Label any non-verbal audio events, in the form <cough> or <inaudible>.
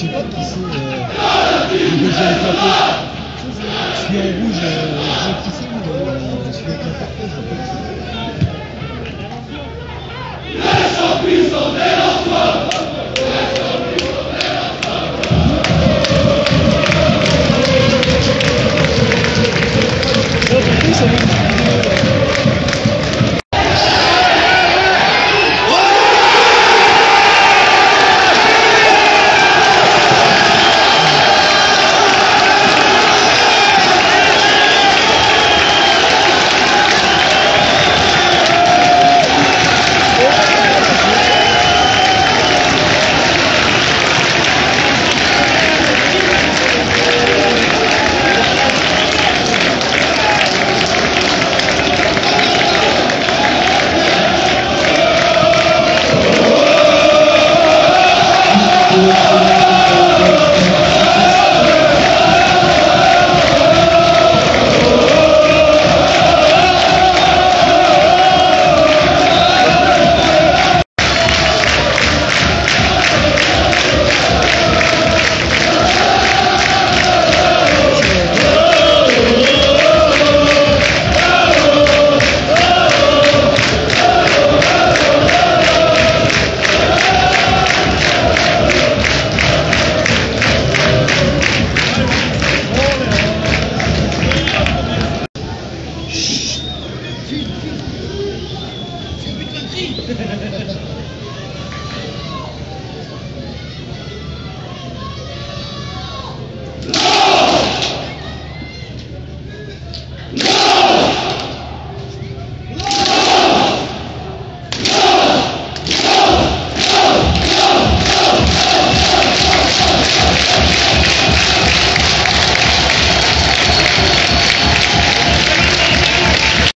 sais pas qui c'est. Euh, je suis en rouge, je sais qui c'est, je suis euh, je No! <laughs>